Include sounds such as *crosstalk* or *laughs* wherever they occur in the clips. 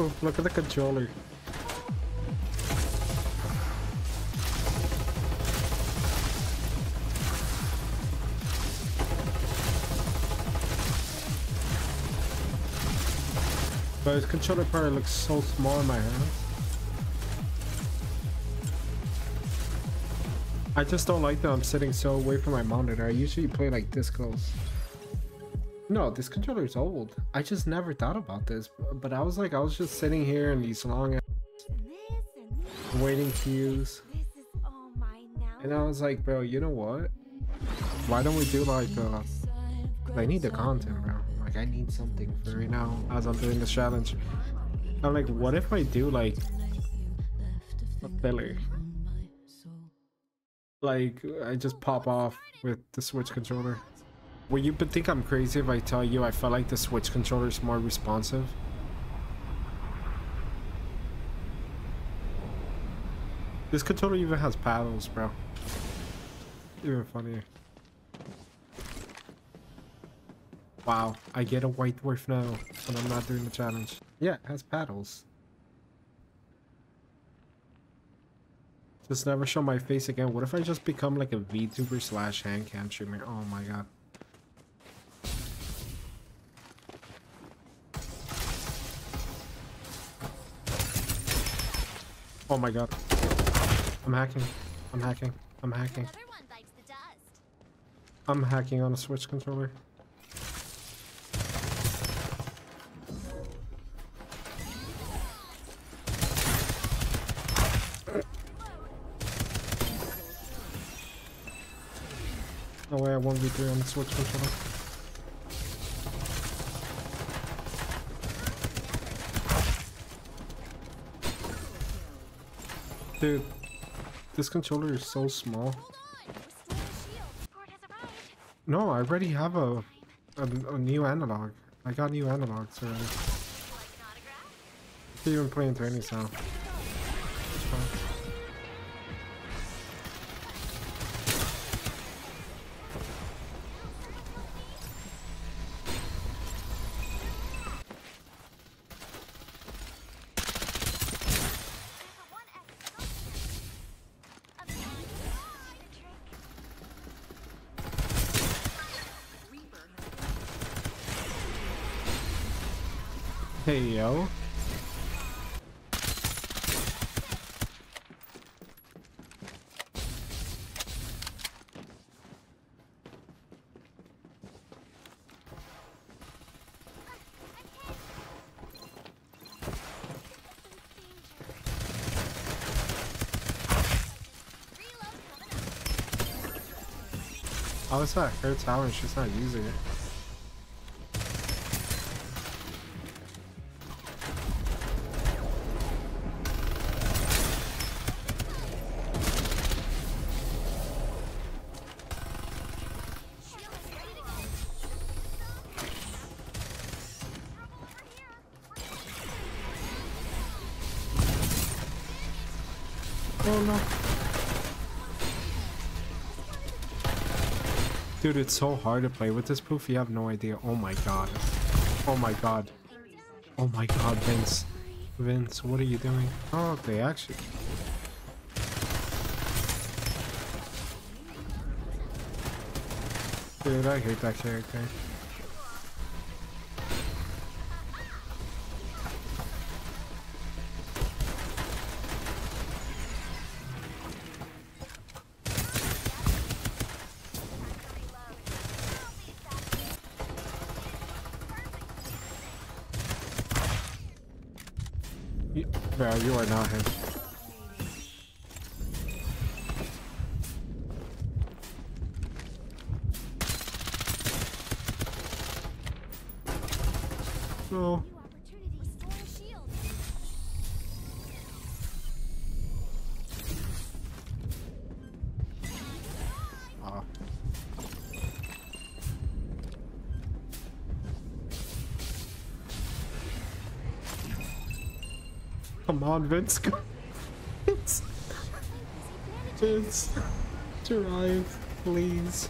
Look at the controller. But his controller probably looks so small in my hands. I just don't like that I'm sitting so away from my monitor. I usually play like this close. No, this controller is old. I just never thought about this, but I was like, I was just sitting here in these long waiting queues. And I was like, bro, you know what? Why don't we do like, uh, I need the content, bro. Like, I need something for right now as I'm doing this challenge. I'm like, what if I do like a filler? Like, I just pop off with the Switch controller. Will you think I'm crazy if I tell you I felt like the Switch controller is more responsive? This controller even has paddles, bro. Even funnier. Wow, I get a white dwarf now, and I'm not doing the challenge. Yeah, it has paddles. Just never show my face again. What if I just become like a VTuber slash hand cam streamer? Oh my god. Oh my god. I'm hacking. I'm hacking. I'm hacking. I'm hacking on a Switch controller. No way I 1v3 on the Switch controller. Dude, this controller is so small. No, I already have a, a, a new analog. I got new analogs already. Can't even play into any sound. Hey, yo. Oh, it's not her and she's not using it. Dude, it's so hard to play with this proof. You have no idea. Oh my god. Oh my god. Oh my god, Vince. Vince, what are you doing? Oh, okay, actually. Dude, I hate that character. You, bro, you are not him. No. Come on, Vince. Come- Vince. Vince. Drive, please.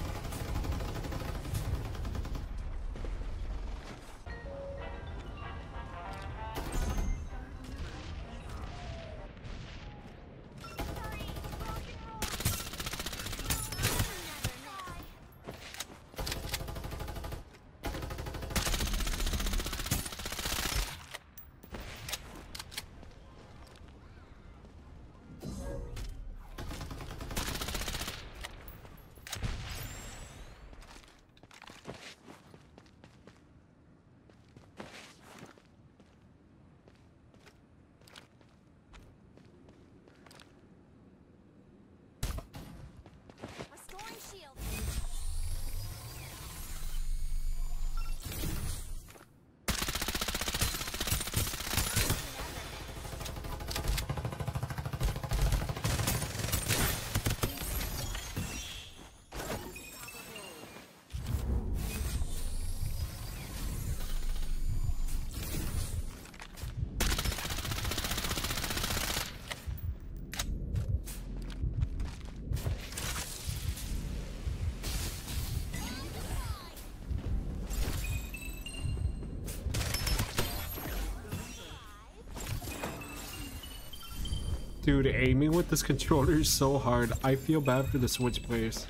Dude, aiming with this *laughs* controller is so hard. I feel bad for the Switch players.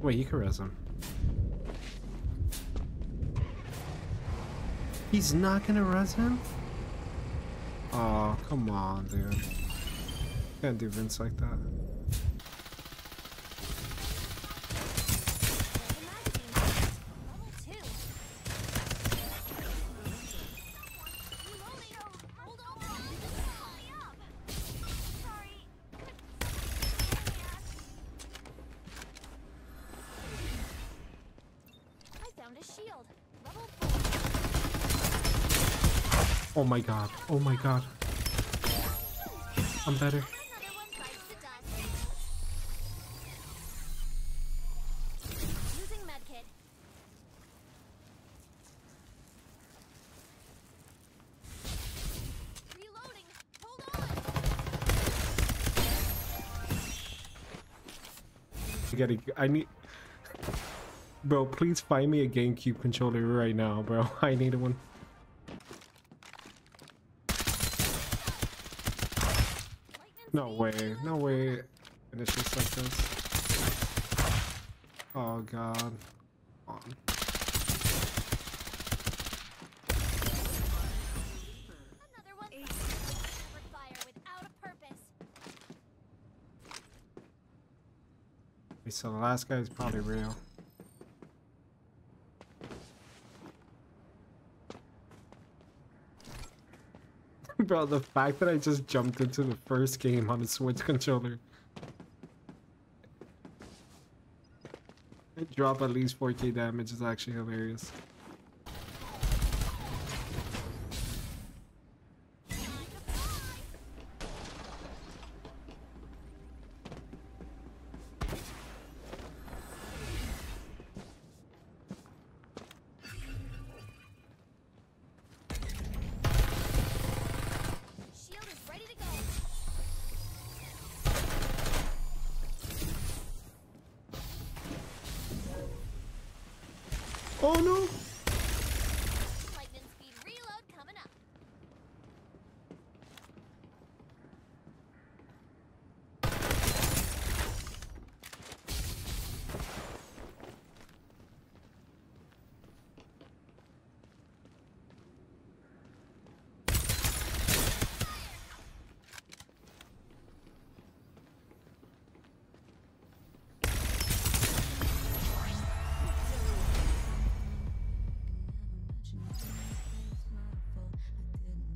Wait, you can res him. He's not gonna res him? Oh, come on, dude. Can't do Vince like that. Oh my god. Oh my god. I'm better. I gotta, I need, bro, please find me a GameCube controller right now, bro. *laughs* I need one. No way, no way. This like this. Oh god. On. So the last guy is probably real. Bro, the fact that I just jumped into the first game on a Switch *laughs* controller. I drop at least 4k damage is actually hilarious. Oh no!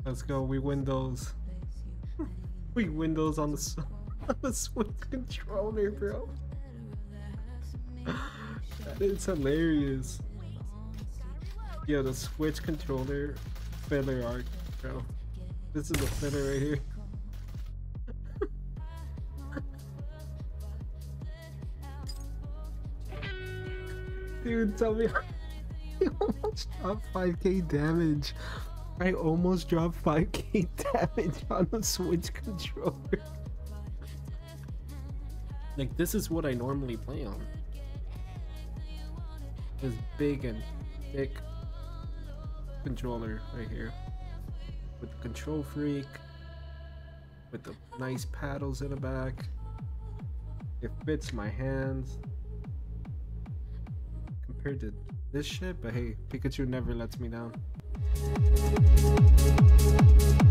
Let's go. We win those. we win those on the, *laughs* on the Switch controller, bro. that is hilarious. Yeah, the Switch controller filler arc, bro. This is a filler right here. *laughs* Dude, tell me *laughs* how much dropped 5k damage. I almost dropped 5k *laughs* damage on the Switch controller. like, this is what I normally play on. This big and thick controller right here. With the KontrolFreek. With the nice paddles in the back. It fits my hands. Compared to this shit, but hey, Pikachu never lets me down. Thank you.